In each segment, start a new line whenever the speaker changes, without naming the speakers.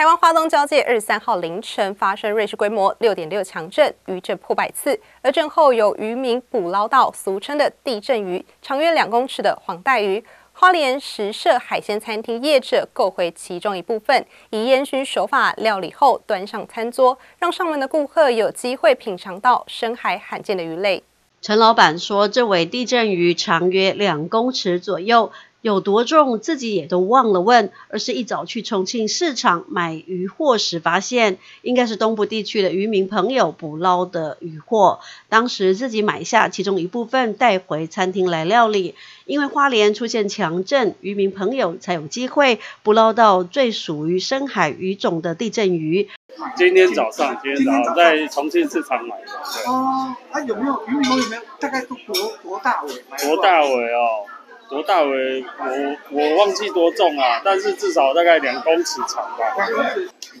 台湾花东交界二十三号凌晨发生瑞士规模六点六强震，余震破百次。而震后有渔民捕捞到俗称的地震鱼，长约两公尺的黄带鱼。花莲石社海鲜餐厅业者购回其中一部分，以烟熏手法料理后端上餐桌，让上门的顾客有机会品尝到深海罕见的鱼类。
陈老板说，这尾地震鱼长约两公尺左右。有多重，自己也都忘了问，而是一早去重庆市场买鱼货时发现，应该是东部地区的渔民朋友捕捞的鱼货。当时自己买下其中一部分带回餐厅来料理，因为花莲出现强震，渔民朋友才有机会捕捞到最属于深海鱼种的地震鱼。
今天早上，今天早上在重庆市场买的。
哦，它有没有鱼头？有没有？大概多多大尾？
多大尾哦？多大尾？我我忘记多重啊，但是至少大概两公尺长吧。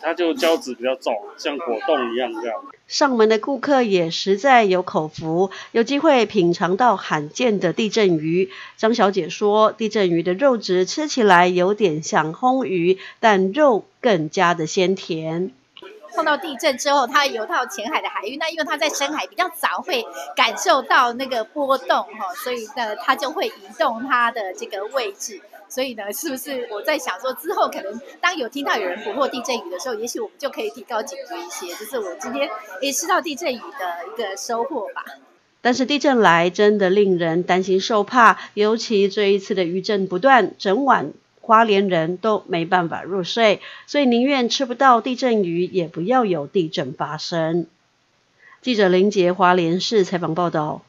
它就胶质比较重，像果冻一样这样。
上门的顾客也实在有口福，有机会品尝到罕见的地震鱼。张小姐说，地震鱼的肉质吃起来有点像烘鱼，但肉更加的鲜甜。
碰到地震之后，它游到浅海的海域，那因为它在深海比较早会感受到那个波动哈，所以呢，它就会移动它的这个位置。所以呢，是不是我在想说，之后可能当有听到有人捕获地震鱼的时候，也许我们就可以提高警觉一些。这是我今天也吃到地震鱼的一个收获吧。
但是地震来真的令人担心受怕，尤其这一次的余震不断，整晚。花莲人都没办法入睡，所以宁愿吃不到地震鱼，也不要有地震发生。记者林杰华联市采访报道。